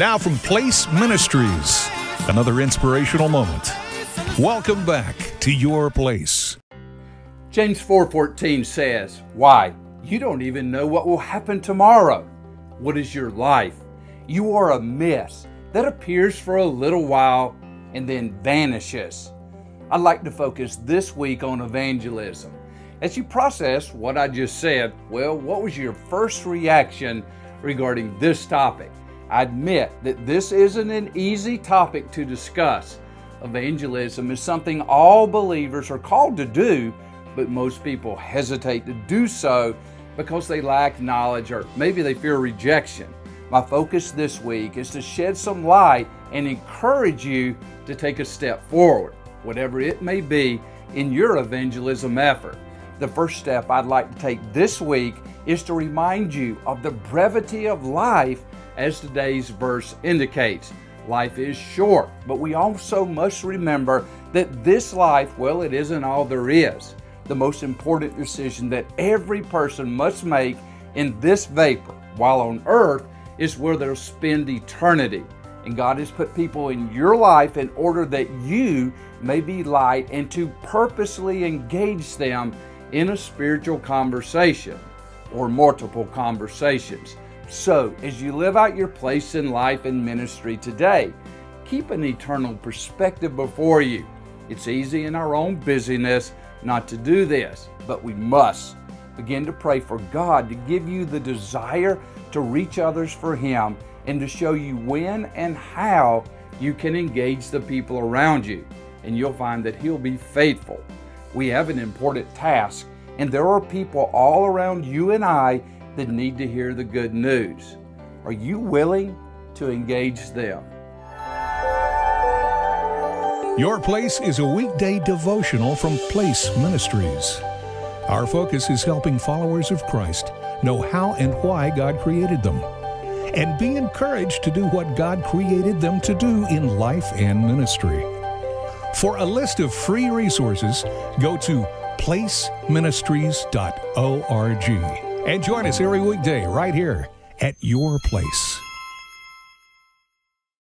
Now from Place Ministries, another inspirational moment. Welcome back to your place. James 4:14 says, "Why? You don't even know what will happen tomorrow. What is your life? You are a mist that appears for a little while and then vanishes." I'd like to focus this week on evangelism. As you process what I just said, well, what was your first reaction regarding this topic? I admit that this isn't an easy topic to discuss. Evangelism is something all believers are called to do, but most people hesitate to do so because they lack knowledge or maybe they fear rejection. My focus this week is to shed some light and encourage you to take a step forward, whatever it may be, in your evangelism effort. The first step I'd like to take this week is to remind you of the brevity of life as today's verse indicates. Life is short, but we also must remember that this life, well, it isn't all there is. The most important decision that every person must make in this vapor while on earth is where they'll spend eternity. And God has put people in your life in order that you may be light and to purposely engage them in a spiritual conversation or multiple conversations. So, as you live out your place in life and ministry today, keep an eternal perspective before you. It's easy in our own busyness not to do this, but we must begin to pray for God to give you the desire to reach others for Him and to show you when and how you can engage the people around you. And you'll find that He'll be faithful. We have an important task, and there are people all around you and I that need to hear the good news. Are you willing to engage them? Your Place is a weekday devotional from Place Ministries. Our focus is helping followers of Christ know how and why God created them and be encouraged to do what God created them to do in life and ministry. For a list of free resources, go to placeministries.org and join us every weekday right here at your place.